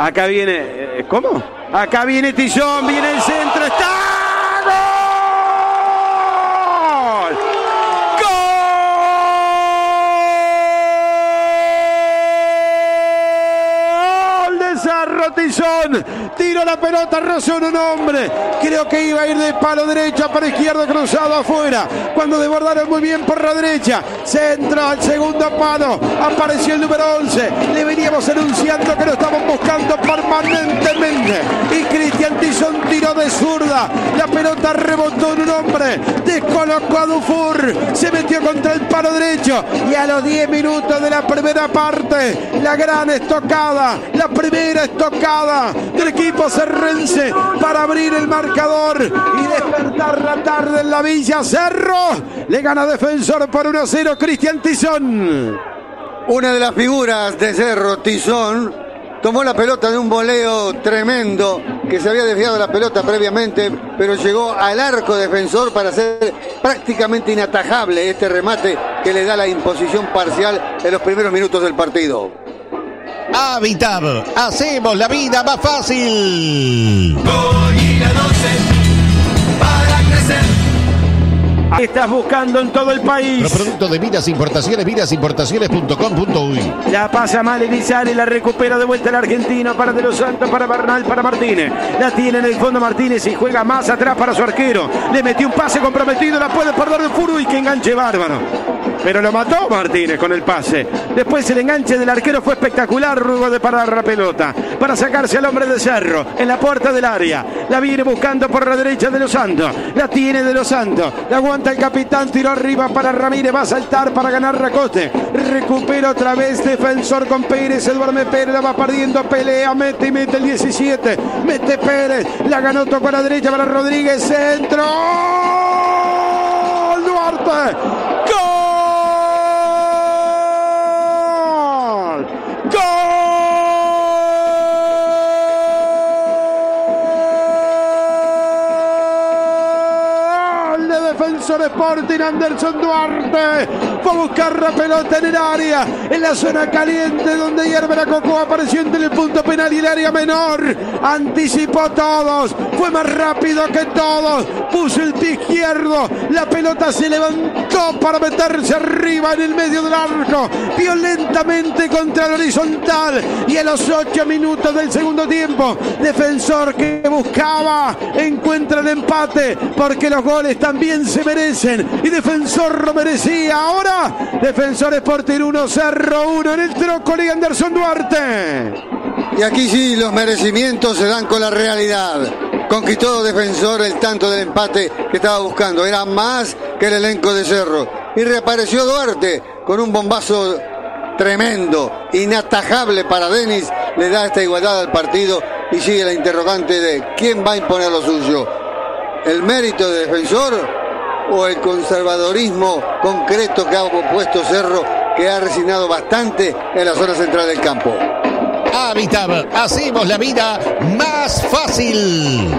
Acá viene. eh, ¿Cómo? Acá viene Tizón, viene el centro, está. ¡Gol de Cerro Tizón! Tiro la pelota, rozó un hombre. Creo que iba a ir de palo derecho para izquierdo, cruzado afuera. Cuando desbordaron muy bien por la derecha. Centro al segundo palo. Apareció el número 11. Le veníamos anunciando que lo estamos buscando permanentemente. Y Cristian Tizón tiró de zurda. La pelota rebotó en un hombre. Descolocó a Dufour. Se metió contra el palo derecho. Y a los 10 minutos de la primera parte, la gran estocada. La primera estocada del equipo serrense para abrir el marcador y despertar la tarde en la Villa Cerro. Le gana defensor por 1 a 0 Cristian Tizón. Una de las figuras de Cerro, Tizón, tomó la pelota de un voleo tremendo, que se había desviado la pelota previamente, pero llegó al arco defensor para hacer prácticamente inatajable este remate que le da la imposición parcial en los primeros minutos del partido. Habitab, hacemos la vida más fácil. Estás buscando en todo el país. Producto de Miras Importaciones, mirasimportaciones.com.uy. La pasa mal Elizalde, la recupera de vuelta el argentino para De los Santos, para Bernal, para Martínez. La tiene en el fondo Martínez y juega más atrás para su arquero. Le metió un pase comprometido, la puede perder de Furu y que enganche bárbaro. Pero lo mató Martínez con el pase. Después el enganche del arquero fue espectacular, luego de parar la pelota. Para sacarse al hombre de Cerro en la puerta del área. La viene buscando por la derecha de Los Santos. La tiene de Los Santos. La aguanta el capitán, tiró arriba para Ramírez. Va a saltar para ganar Racote. Recupera otra vez defensor con Pérez. Se duerme Pérez, la va perdiendo. Pelea, mete y mete el 17. Mete Pérez. La ganó, tocó a la derecha para Rodríguez. Centro. Duarte. ¡Gol! ¡Gol! De Defensor Sporting Anderson Duarte. Fue a buscar la pelota en el área, en la zona caliente donde hierve la Coco apareció entre el punto penal y el área menor. Anticipó todos, fue más rápido que todos, puso el pie izquierdo, la pelota se levantó para meterse arriba en el medio del arco, violentamente contra el horizontal. Y a los ocho minutos del segundo tiempo, defensor que buscaba, encuentra el empate porque los goles también se merecen y defensor lo merecía. Ahora, defensor Sporting 1, Cerro 1 en el Trócoli Anderson Duarte. Y aquí sí los merecimientos se dan con la realidad. Conquistó defensor el tanto del empate que estaba buscando. Era más que el elenco de Cerro. Y reapareció Duarte con un bombazo tremendo, inatajable para Denis. Le da esta igualdad al partido y sigue la interrogante de quién va a imponer lo suyo. ¿El mérito de defensor o el conservadorismo concreto que ha opuesto Cerro, que ha resignado bastante en la zona central del campo? Habitab, hacemos la vida más fácil.